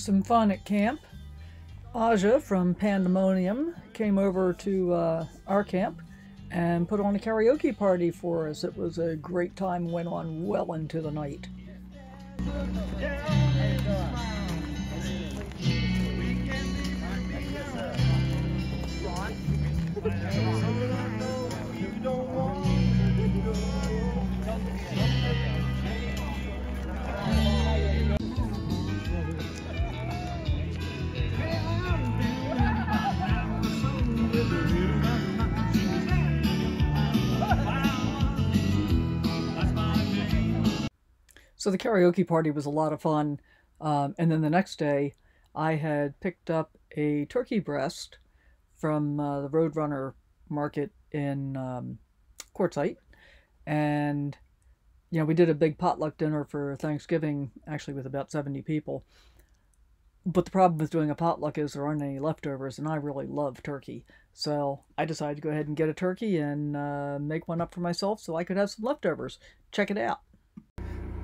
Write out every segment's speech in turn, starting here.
some fun at camp. Ausia from Pandamonium came over to uh, our camp and put on a karaoke party for us. It was a great time, went on well into the night. So the karaoke party was a lot of fun. Um, and then the next day, I had picked up a turkey breast from uh, the Roadrunner market in um, Quartzsite. And, you know, we did a big potluck dinner for Thanksgiving, actually with about 70 people. But the problem with doing a potluck is there aren't any leftovers, and I really love turkey. So I decided to go ahead and get a turkey and uh, make one up for myself so I could have some leftovers. Check it out.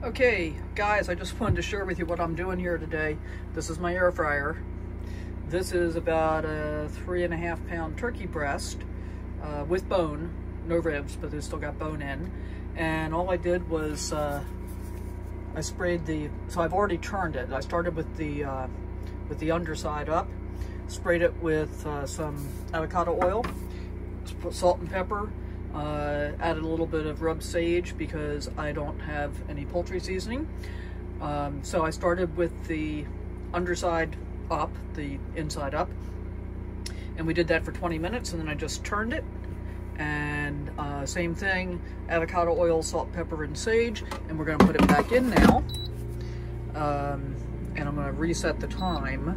Okay, guys, I just wanted to share with you what I'm doing here today. This is my air fryer. This is about a three and a half pound turkey breast uh, with bone, no ribs, but it's still got bone in. And all I did was uh, I sprayed the, so I've already turned it. I started with the, uh, with the underside up, sprayed it with uh, some avocado oil, put salt and pepper, uh, added a little bit of rub sage because I don't have any poultry seasoning. Um, so I started with the underside up, the inside up, and we did that for 20 minutes and then I just turned it and uh, same thing, avocado oil, salt, pepper, and sage, and we're gonna put it back in now. Um, and I'm gonna reset the time,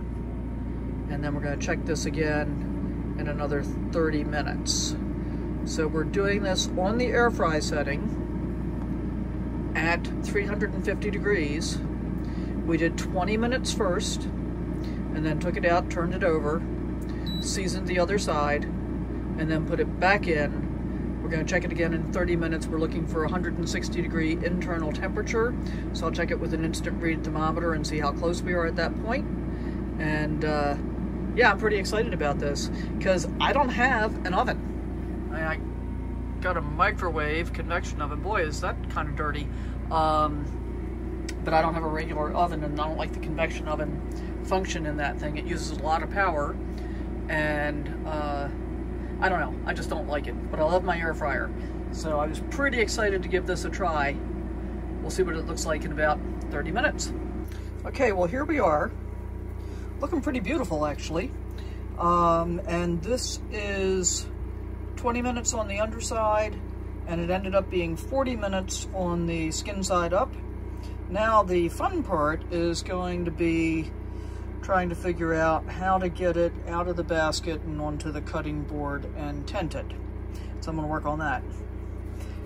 and then we're gonna check this again in another 30 minutes. So we're doing this on the air fry setting at 350 degrees. We did 20 minutes first, and then took it out, turned it over, seasoned the other side, and then put it back in. We're gonna check it again in 30 minutes. We're looking for 160 degree internal temperature. So I'll check it with an instant read thermometer and see how close we are at that point. And uh, yeah, I'm pretty excited about this because I don't have an oven. I, got a microwave convection oven. Boy, is that kind of dirty. Um, but I don't have a regular oven, and I don't like the convection oven function in that thing. It uses a lot of power, and uh, I don't know. I just don't like it. But I love my air fryer, so I was pretty excited to give this a try. We'll see what it looks like in about 30 minutes. Okay, well here we are. Looking pretty beautiful, actually. Um, and this is 20 minutes on the underside, and it ended up being 40 minutes on the skin side up. Now the fun part is going to be trying to figure out how to get it out of the basket and onto the cutting board and tent it. So I'm gonna work on that.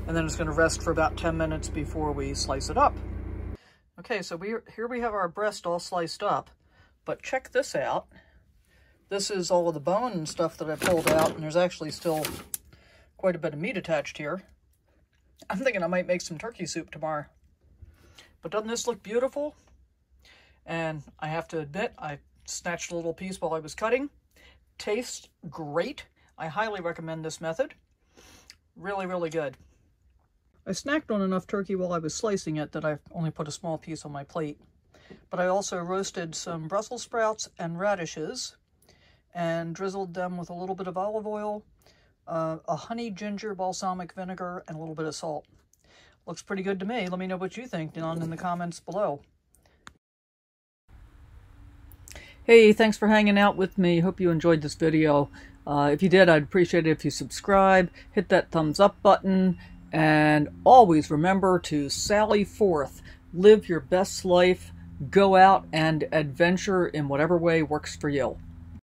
And then it's gonna rest for about 10 minutes before we slice it up. Okay, so we here we have our breast all sliced up, but check this out. This is all of the bone and stuff that I pulled out, and there's actually still quite a bit of meat attached here. I'm thinking I might make some turkey soup tomorrow. But doesn't this look beautiful? And I have to admit, I snatched a little piece while I was cutting. Tastes great. I highly recommend this method. Really, really good. I snacked on enough turkey while I was slicing it that I only put a small piece on my plate. But I also roasted some Brussels sprouts and radishes and drizzled them with a little bit of olive oil, uh, a honey ginger balsamic vinegar, and a little bit of salt. Looks pretty good to me. Let me know what you think down in the comments below. Hey, thanks for hanging out with me. Hope you enjoyed this video. Uh, if you did, I'd appreciate it if you subscribe, hit that thumbs up button, and always remember to sally forth, live your best life, go out and adventure in whatever way works for you.